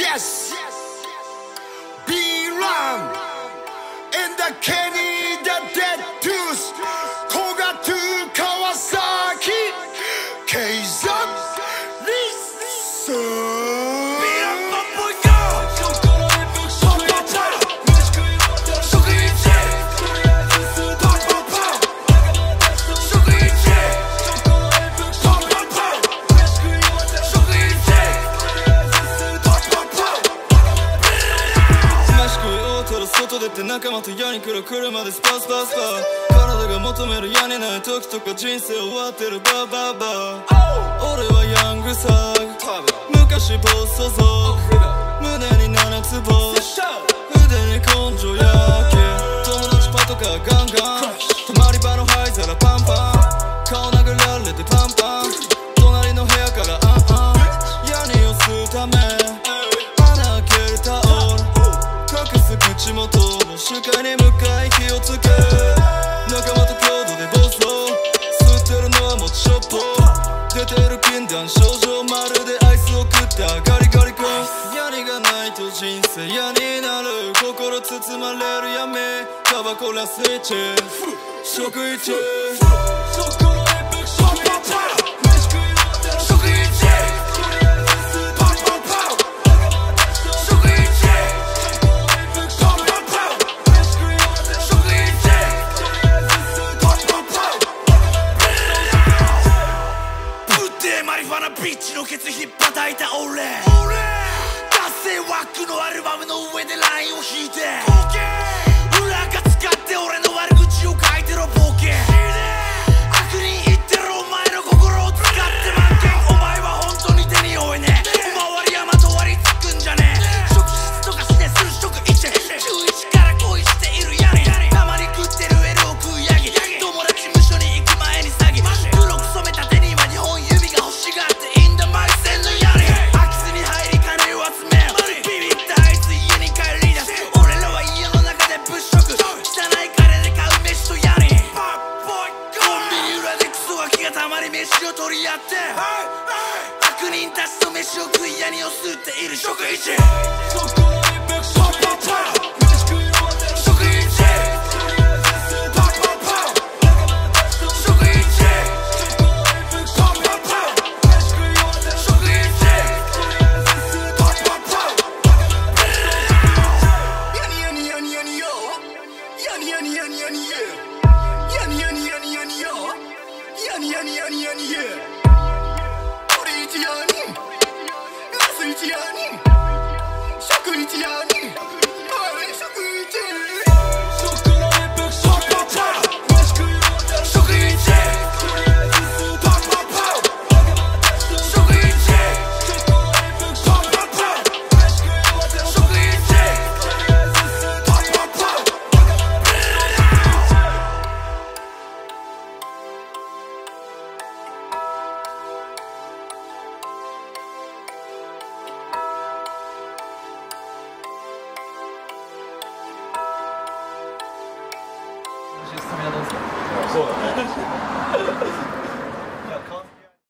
Yes. yes. 仲間と家に来る車でスパスパスパ。体が求める嫌にない時とか人生終わってる。バババ俺はヤングサグ昔暴走族胸に七つ星。腕に根性焼け。友達パトカーガンガン。少症状まるでアイスを食ったガリガリ君。やりがないと人生嫌になる。心包まれるやめタバコらせいち食い中ビッチのケツ引っ叩いた俺。俺。達成枠のアルバムの上でラインを引いて。り飯を取り合って、悪人たちと飯を食い屋に寄すっている食事うですそうだね。